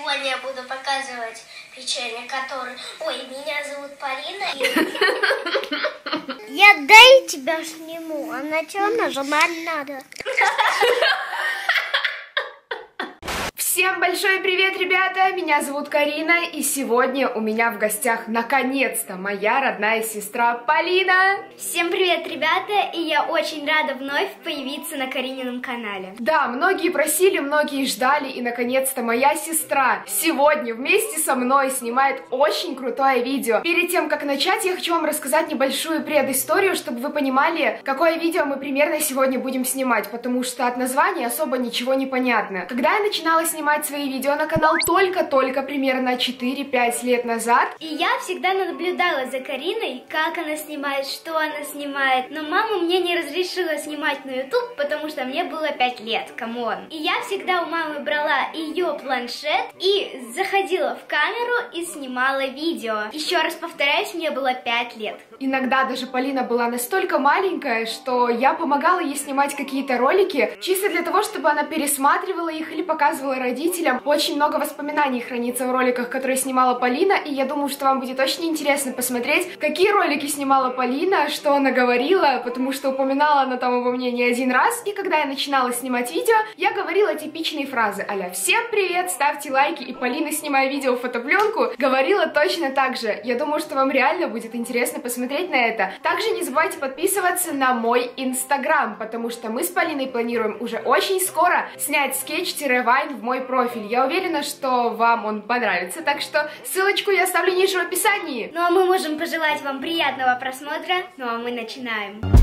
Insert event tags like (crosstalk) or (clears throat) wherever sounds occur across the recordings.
Сегодня я буду показывать печенье, которое... Ой, меня зовут Полина. Я дай тебя сниму, а на что нажимать надо? (laughs) Всем большой привет, ребята! Меня зовут Карина, и сегодня у меня в гостях наконец-то моя родная сестра Полина. Всем привет, ребята! И я очень рада вновь появиться на Каринином канале. Да, многие просили, многие ждали, и наконец-то моя сестра сегодня вместе со мной снимает очень крутое видео. Перед тем, как начать, я хочу вам рассказать небольшую предысторию, чтобы вы понимали, какое видео мы примерно сегодня будем снимать, потому что от названия особо ничего не понятно. Когда я начинала снимать снимать свои видео на канал только-только примерно 4-5 лет назад. И я всегда наблюдала за Кариной, как она снимает, что она снимает. Но мама мне не разрешила снимать на YouTube, потому что мне было 5 лет, come on. И я всегда у мамы брала ее планшет и заходила в камеру и снимала видео. Еще раз повторяюсь, мне было 5 лет. Иногда даже Полина была настолько маленькая, что я помогала ей снимать какие-то ролики, чисто для того, чтобы она пересматривала их или показывала родителям родителям. Очень много воспоминаний хранится в роликах, которые снимала Полина, и я думаю, что вам будет очень интересно посмотреть, какие ролики снимала Полина, что она говорила, потому что упоминала она там обо мне не один раз, и когда я начинала снимать видео, я говорила типичные фразы а «Всем привет, ставьте лайки», и Полина, снимая видео фотопленку, говорила точно так же. Я думаю, что вам реально будет интересно посмотреть на это. Также не забывайте подписываться на мой инстаграм, потому что мы с Полиной планируем уже очень скоро снять скетч-вайн в мой профиль. Я уверена, что вам он понравится, так что ссылочку я оставлю ниже в описании. Ну а мы можем пожелать вам приятного просмотра, ну а мы начинаем.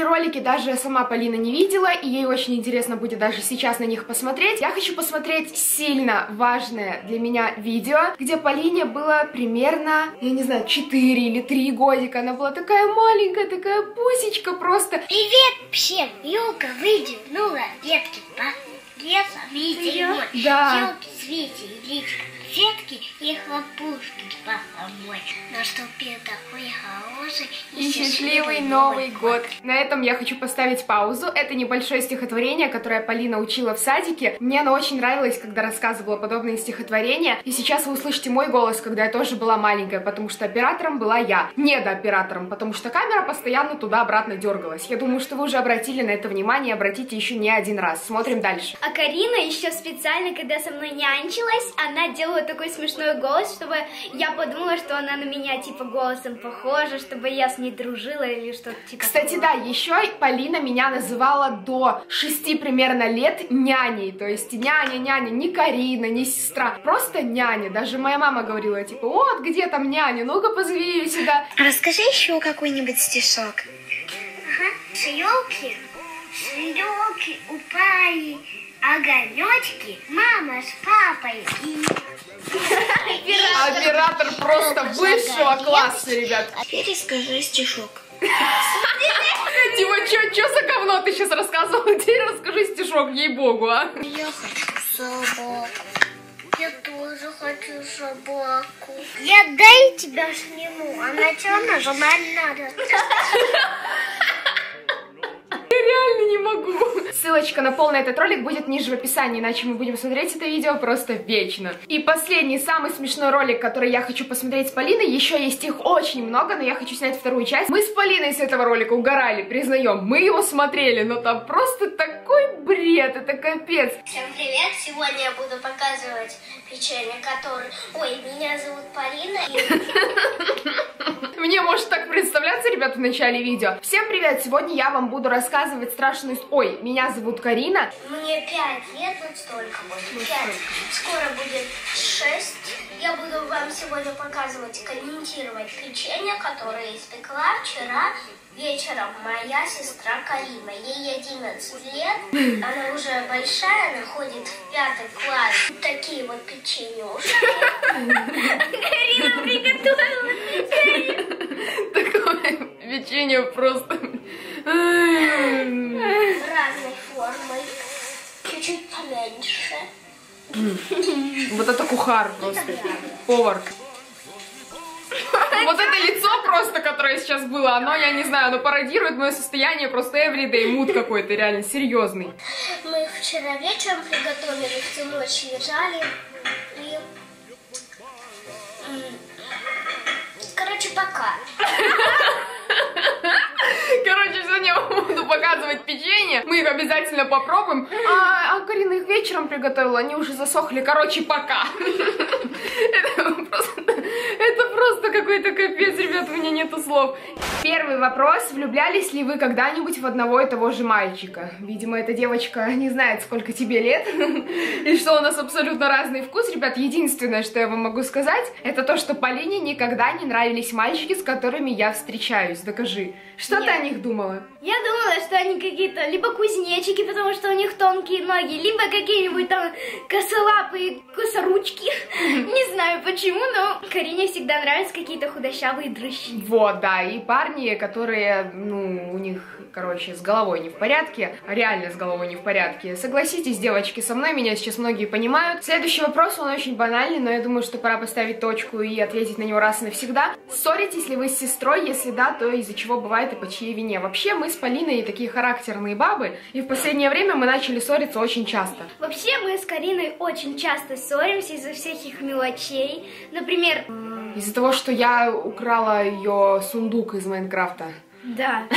Некоторые ролики даже сама Полина не видела, и ей очень интересно будет даже сейчас на них посмотреть. Я хочу посмотреть сильно важное для меня видео, где Полине было примерно, я не знаю, 4 или 3 годика. Она была такая маленькая, такая пусечка просто. Привет всем! Елка выдернула ветки по лесу, видите, да. елки, свете, личка ветки и хлопушки по собой. Наступил такой хороший и, и счастливый Новый год. На этом я хочу поставить паузу. Это небольшое стихотворение, которое Полина учила в садике. Мне оно очень нравилось, когда рассказывала подобные стихотворения. И сейчас вы услышите мой голос, когда я тоже была маленькая, потому что оператором была я. Не до оператором, потому что камера постоянно туда-обратно дергалась. Я думаю, что вы уже обратили на это внимание, обратите еще не один раз. Смотрим дальше. А Карина еще специально, когда со мной нянчилась, она делала сделала такой смешной голос, чтобы я подумала, что она на меня типа голосом похожа, чтобы я с ней дружила или что-то типа Кстати, такого. да, еще Полина меня называла до шести примерно лет няней, то есть няня, няня, не Карина, не сестра, просто няня. Даже моя мама говорила, типа, вот где там няня, ну-ка позови ее сюда. Расскажи еще какой-нибудь стишок. Ага. Шлепки, шлепки упали, огонечки, мама с папой и Оператор просто высшего класса, ребят. А перескажи стишок. Дима, что за говно ты сейчас рассказывала? (laughs) Теперь расскажи стишок, ей-богу, а. Я хочу собаку. Я тоже хочу собаку. Я дай тебя сниму, а на что нажимать надо? реально не могу. Ссылочка на полный этот ролик будет ниже в описании, иначе мы будем смотреть это видео просто вечно. И последний, самый смешной ролик, который я хочу посмотреть с Полиной, еще есть их очень много, но я хочу снять вторую часть. Мы с Полиной с этого ролика угорали, признаем, мы его смотрели, но там просто такой бред, это капец. Всем привет, сегодня я буду показывать печенье, которое... Ой, меня зовут Полина. (laughs) Мне может так представляться, ребята, в начале видео. Всем привет, сегодня я вам буду рассказывать страшную... Ой, меня зовут Карина. Мне 5 лет, вот столько будет. 5. Скоро будет 6. Я буду вам сегодня показывать, комментировать печенье, которое испекла вчера вечером моя сестра Карина. Ей 11 лет, она уже большая, она ходит в пятый класс. Такие вот печенюшки. Карина приготовила Такое печенье просто... Разной формой. Чуть-чуть поменьше. Вот это кухар просто. Повар. вот это лицо просто, которое сейчас было, оно, я не знаю, оно пародирует мое состояние просто everyday mood какой-то, реально, серьезный. Мы вчера вечером приготовили, всю ночь лежали и... Короче, пока. Короче, сегодня я вам буду показывать печенье. Мы их обязательно попробуем. А, а Карина их вечером приготовила, они уже засохли. Короче, пока. Это просто, это просто какой-то капец, ребят, у меня нету слов. Первый вопрос. Влюблялись ли вы когда-нибудь в одного и того же мальчика? Видимо, эта девочка не знает, сколько тебе лет, и что у нас абсолютно разный вкус. Ребят, единственное, что я вам могу сказать, это то, что Полине никогда не нравились мальчики, с которыми я встречаюсь. Докажи. Что Нет. ты о них думала? Я думала, что они какие-то либо кузнечики, потому что у них тонкие ноги, либо какие-нибудь там косолапые косоручки. Не знаю почему, но Карине всегда нравятся какие-то худощавые дрыщи. Вот, да, и парни, которые, ну, у них, короче, с головой не в порядке, реально с головой не в порядке. Согласитесь, девочки, со мной меня сейчас многие понимают. Следующий вопрос, он очень банальный, но я думаю, что пора поставить точку и ответить на него раз и навсегда. Ссоритесь ли вы с сестрой? Если да, то из-за чего бывает и по чьей вине? Вообще, мы с Полиной такие характерные бабы, и в последнее время мы начали ссориться очень часто. Вообще мы с Кариной очень часто ссоримся из-за всяких мелочей. Например, Из-за того, что я украла ее сундук из Майнкрафта. Да. (laughs)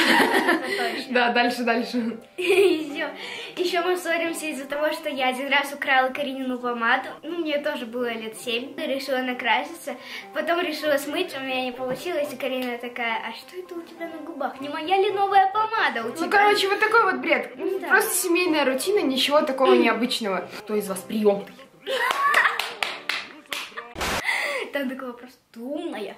Да, дальше, дальше. (laughs) Еще, еще мы ссоримся из-за того, что я один раз украла Каринину помаду. Ну, мне тоже было лет семь. Решила накраситься. Потом решила смыть, у меня не получилось. И Карина такая, а что это у тебя на губах? Не моя ли новая помада у тебя? Ну, короче, вот такой вот бред. Да. Просто семейная рутина, ничего такого (laughs) необычного. Кто из вас приемный? Там такой вопрос, ты умная?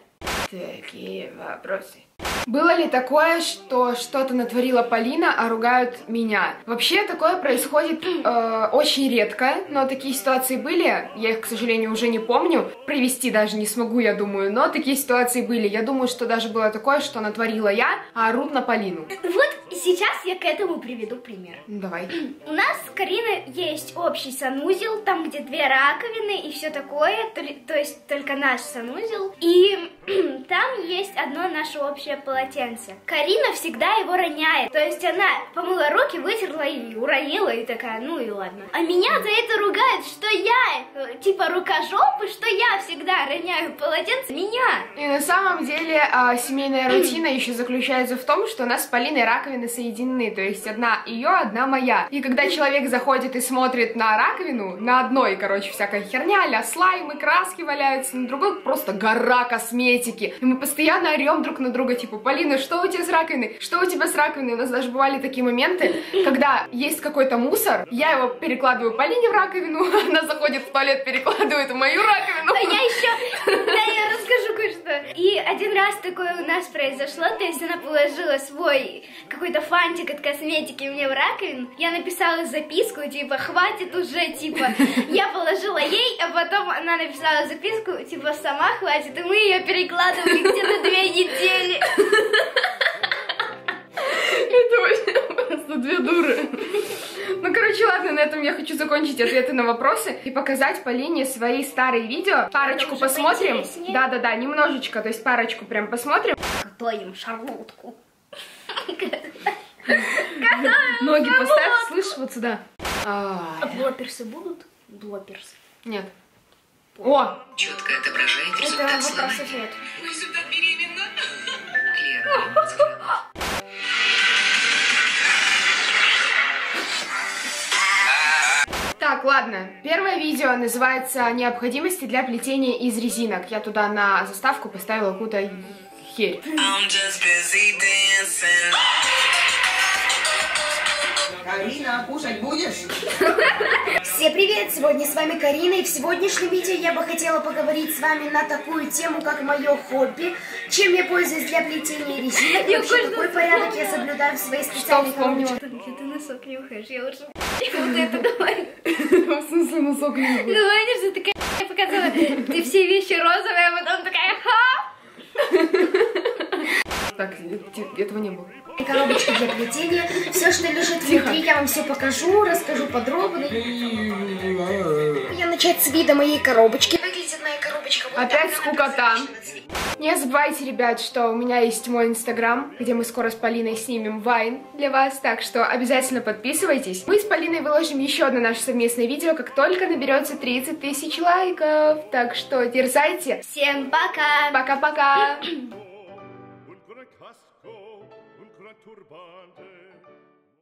Такие вопросы. Было ли такое, что что-то натворила Полина, а ругают меня? Вообще такое происходит э, очень редко, но такие ситуации были. Я их, к сожалению, уже не помню. Привести даже не смогу, я думаю, но такие ситуации были. Я думаю, что даже было такое, что натворила я, а орут на Полину. Вот сейчас я к этому приведу пример. Ну, давай. У нас с Кариной есть общий санузел, там, где две раковины и все такое, то, ли- то есть только наш санузел. И (clears throat) там есть одно наше общее полотенце. Карина всегда его роняет. То есть она помыла руки, вытерла и уронила, и такая, ну и ладно. А меня за это ругают, что я, э, типа, рукожопы, что я всегда роняю полотенце. Меня! И на самом деле а, семейная (clears throat) рутина еще заключается в том, что у нас с Полиной раковины соединены, то есть одна ее, одна моя. И когда человек заходит и смотрит на раковину, на одной, короче, всякая херня, а слаймы, краски валяются, на другой просто гора косметики. И мы постоянно орем друг на друга, типа, Полина, что у тебя с раковиной? Что у тебя с раковиной? У нас даже бывали такие моменты, когда есть какой-то мусор, я его перекладываю Полине в раковину, (laughs) она заходит в туалет, перекладывает в мою раковину. А я еще, кое-что. И один раз такое у нас произошло, то есть она положила свой какой-то фантик от косметики мне в раковину. Я написала записку, типа, хватит уже, типа. Я положила ей, а потом она написала записку, типа, сама хватит, и мы ее перекладывали где-то две недели. Это вообще просто две дуры. Ну, короче, ладно, на этом я хочу закончить ответы на вопросы и показать Полине свои старые видео. Парочку посмотрим. Да-да-да, немножечко, то есть парочку прям посмотрим. Готовим шарлотку. Ноги поставь, слышь, вот сюда. А, А блоперсы будут? Блоперсы. Нет. О, Четко отображает Это результат вопросов слона. нет. Результат беременна. Клер, ладно. Первое видео называется «Необходимости для плетения из резинок». Я туда на заставку поставила какую-то херь. Карина, кушать будешь? Всем привет! Сегодня с вами Карина, и в сегодняшнем видео я бы хотела поговорить с вами на такую тему, как мое хобби, чем я пользуюсь для плетения резинок, Я вообще кое-что какой порядок я соблюдаю в своей Что специальной вспомнила? коробочке. Где ты носок нюхаешь? Я уже... Вот это давай. (laughs) В смысле носок не будет? Ну, помнишь, ты такая я показала, ты все вещи розовые, а потом такая, ха! Так, этого не было. Коробочка для плетения. Все, что лежит внутри, я вам все покажу, расскажу подробно. Я начать с вида моей коробочки. Выглядит моя коробочка вот Опять скукота. Не забывайте, ребят, что у меня есть мой инстаграм, где мы скоро с Полиной снимем вайн для вас, так что обязательно подписывайтесь. Мы с Полиной выложим еще одно наше совместное видео, как только наберется 30 тысяч лайков, так что дерзайте. Всем пока! Пока-пока!